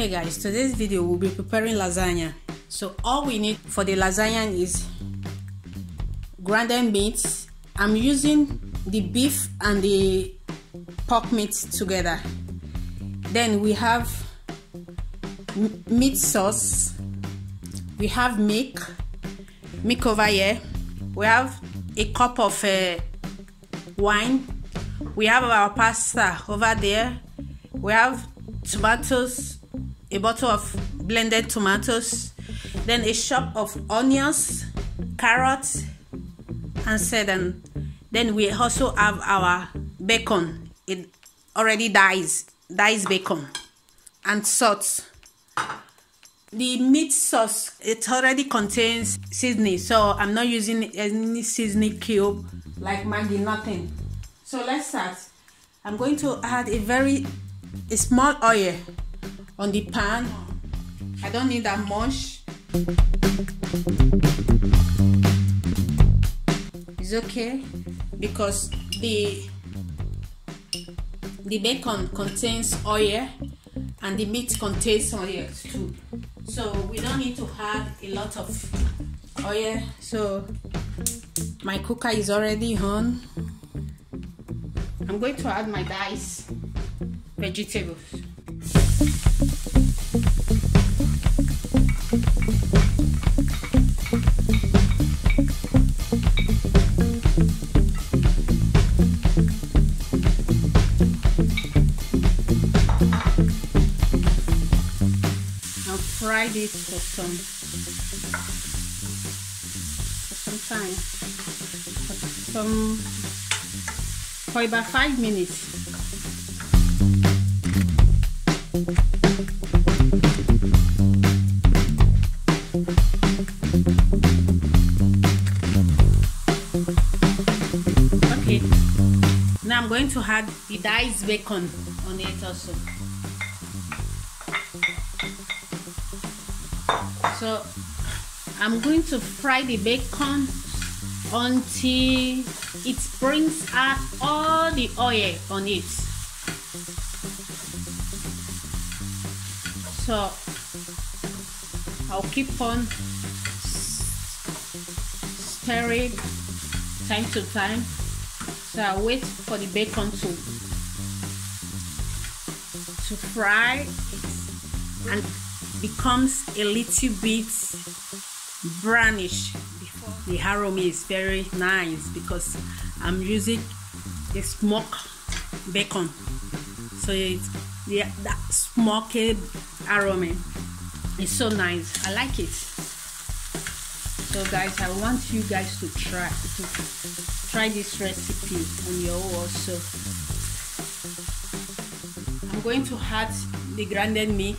okay guys today's video we'll be preparing lasagna. So all we need for the lasagna is grounded meat. I'm using the beef and the pork meat together. Then we have meat sauce. We have milk milk over here. We have a cup of uh, wine. We have our pasta over there. We have tomatoes a bottle of blended tomatoes then a shop of onions carrots and sedan then we also have our bacon. It already dies dies bacon and salt. The meat sauce it already contains seasoning so i'm not using any seasoning cube like maggi nothing. So let's start. I'm going to add a very a small oil on the pan. I don't need that much. It's okay because the the bacon contains oil and the meat contains oil too. So we don't need to add a lot of oil. So my cooker is already on. I'm going to add my diced vegetables fry this for some for some time. For some for about five minutes. Okay. Now I'm going to add the diced bacon on it also so I'm going to fry the bacon until it brings out all the oil on it. So I'll keep on stirring time to time. So I wait for the bacon to to fry and becomes a little bit brownish the aroma is very nice because I'm using the smoked bacon. So it's the that smoky aroma is so nice. I like it. So guys I want you guys to try to try this recipe on your own also. I'm going to add the grounded meat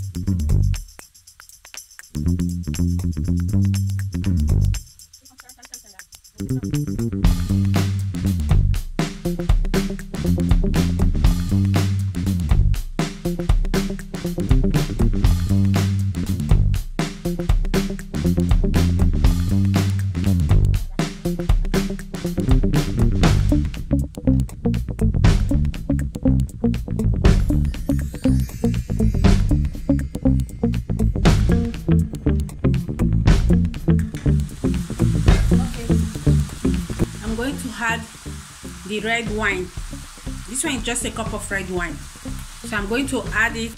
going the red wine. This one is just a cup of red wine. So i'm going to add it.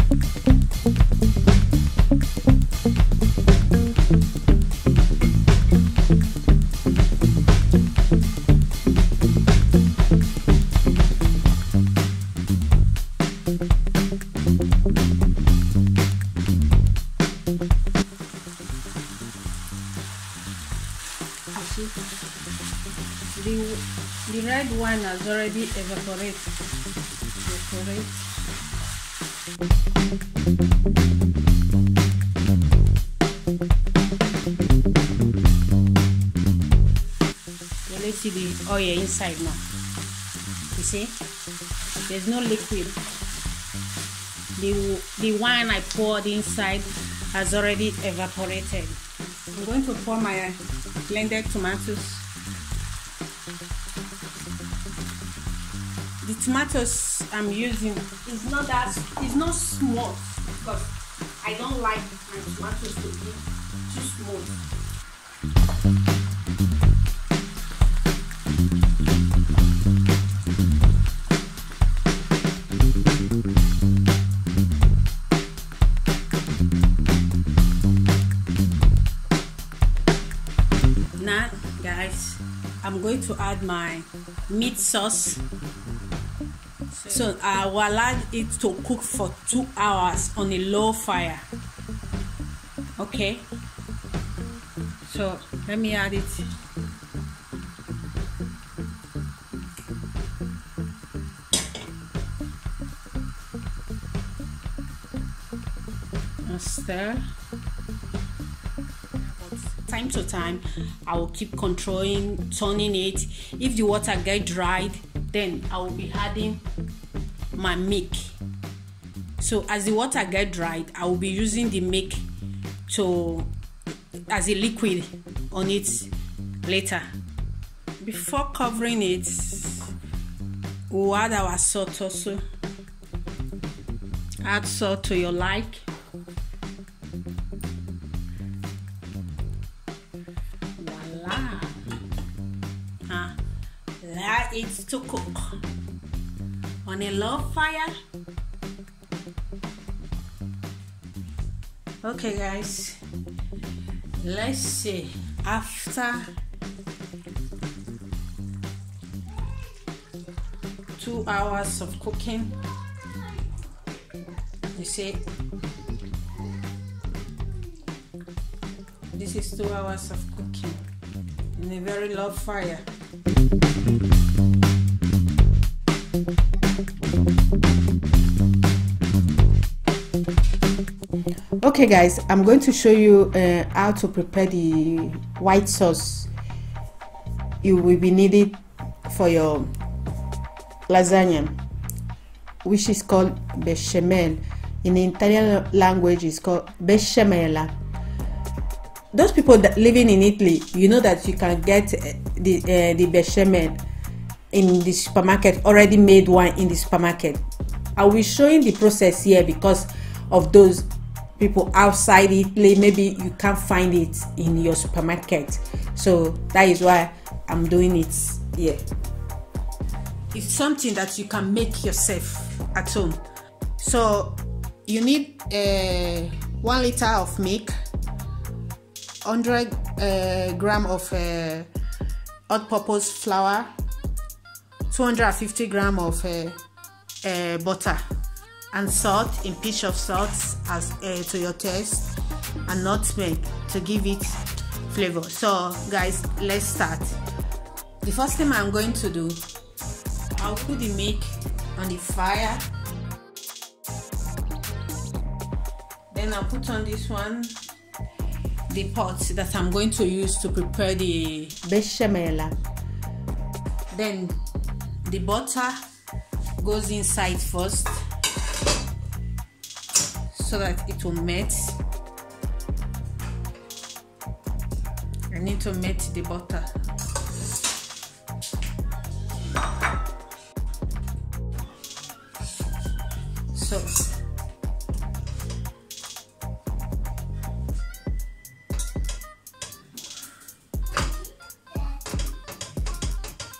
the, the red wine has already evaporated. Evaporate. let's see the oil inside now. You see? There's no liquid. The the wine i poured inside has already evaporated. I'm going to pour my blended tomatoes the tomatoes i'm using is not that it's not small because i don't like my tomatoes to be too smooth I'm going to add my meat sauce. So I will allow it to cook for two hours on a low fire. Okay. So let me add it. stir time to time i will keep controlling turning it if the water get dried then i will be adding my milk. So as the water get dried i will be using the milk to as a liquid on it later. Before covering it we'll add our salt also. Add salt to your like. That is to cook on a low fire. Okay, guys, let's see after two hours of cooking. You see, this is two hours of cooking in a very low fire. Okay guys i'm going to show you uh, how to prepare the white sauce you will be needed for your lasagna which is called bechamel. In the italian language it's called bechamel those people that living in italy you know that you can get uh, the uh, the bechamel in the supermarket already made one in the supermarket. I will showing the process here because of those people outside Italy, maybe you can't find it in your supermarket. So that is why I'm doing it here. It's something that you can make yourself at home. So you need uh, one liter of milk, 100 uh, gram of uh, all-purpose flour, 250 gram of uh, uh, butter and salt in pinch of salt as uh, to your taste and nutmeg to give it flavor. So guys let's start. The first thing i'm going to do i'll put the milk on the fire. Then i'll put on this one the pot that i'm going to use to prepare the bechamel. Then the butter goes inside first so that it will melt. I need to melt the butter. So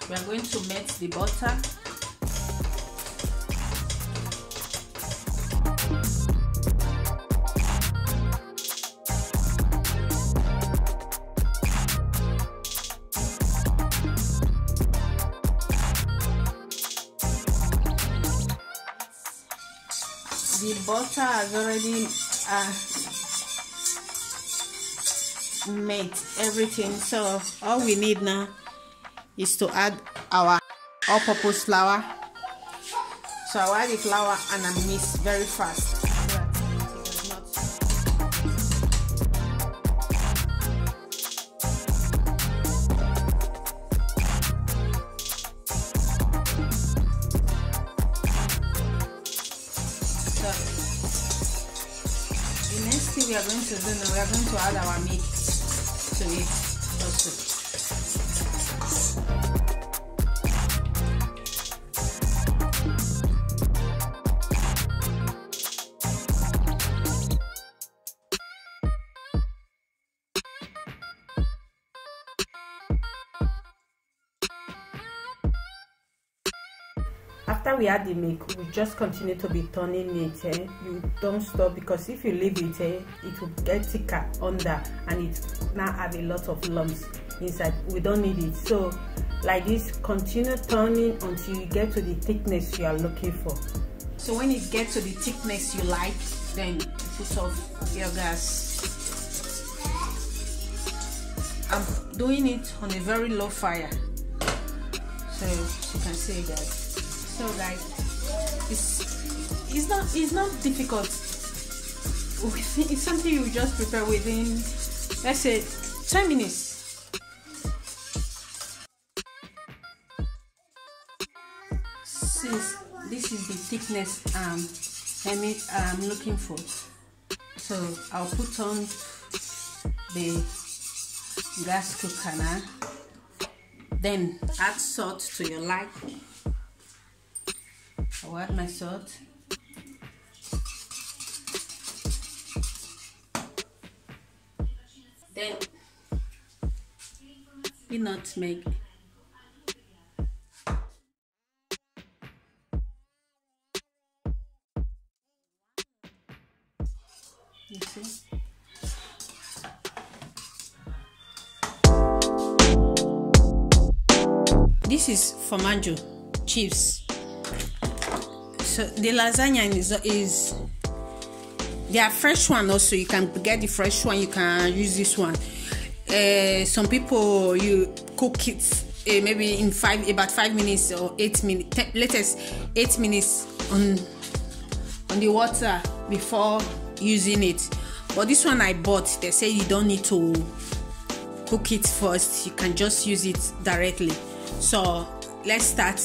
we are going to melt the butter the butter has already uh, made everything. So all we need now is to add our all-purpose flour. So I add the flour and I mix very fast we are going to do now, we are going to add our meat to it we add the milk we just continue to be turning it eh? you don't stop because if you leave it eh, it will get thicker under and it now have a lot of lumps inside. We don't need it. So like this continue turning until you get to the thickness you are looking for. So when it gets to the thickness you like then put off your gas. I'm doing it on a very low fire. So you can see guys so guys it's it's not it's not difficult. It's something you just prepare within let's say 10 minutes. Since this is the thickness um I'm looking for. So I'll put on the gas cooker now. Then add salt to your liking I'll add my salt. Then the nutmeg. You see? This is formaggio chips so the lasagna is is they are fresh one also. You can get the fresh one you can use this one. Uh, some people you cook it uh, maybe in five about five minutes or eight minutes latest eight minutes on on the water before using it. But this one i bought they say you don't need to cook it first. You can just use it directly. So let's start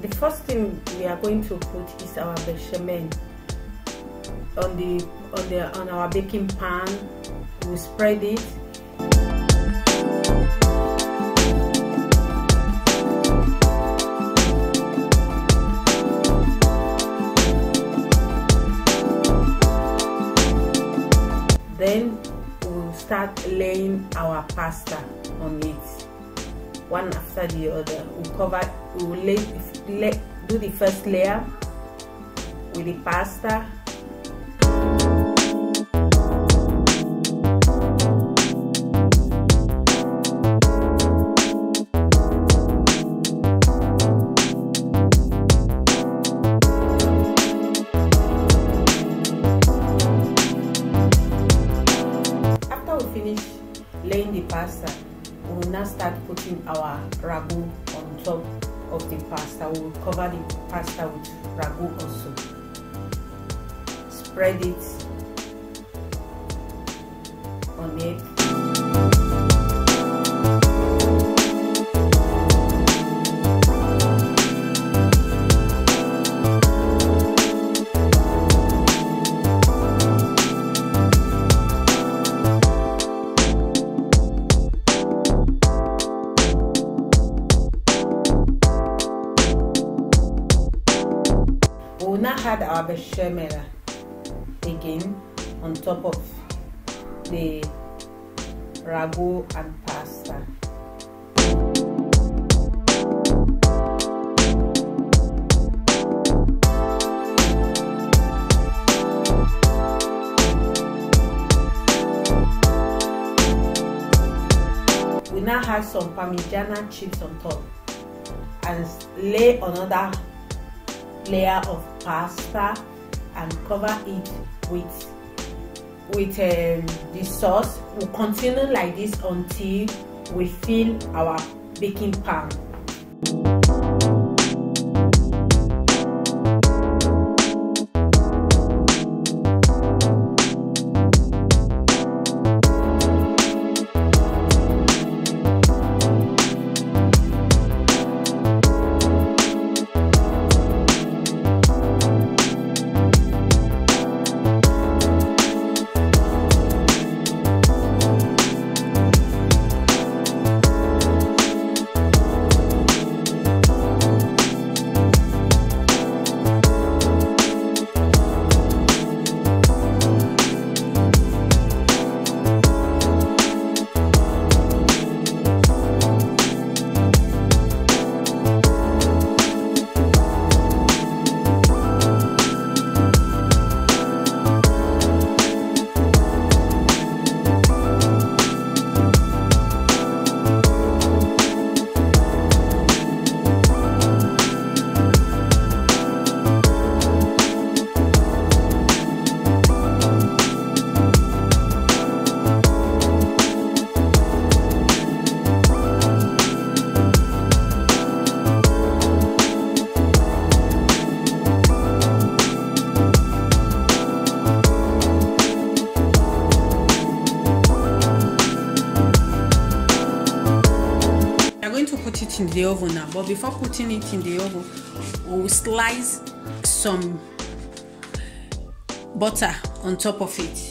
the first thing we are going to put is our bechamel. On the on the on our baking pan we spread it. Then we'll start laying our pasta on it. One after the other. We'll cover we'll lay do the first layer with the pasta will cover the pasta with ragu also. Spread it again on top of the ragu and pasta. We now have some parmigiana chips on top and lay another layer of pasta and cover it with with um, the sauce. We'll continue like this until we fill our baking pan the oven now but before putting it in the oven we will slice some butter on top of it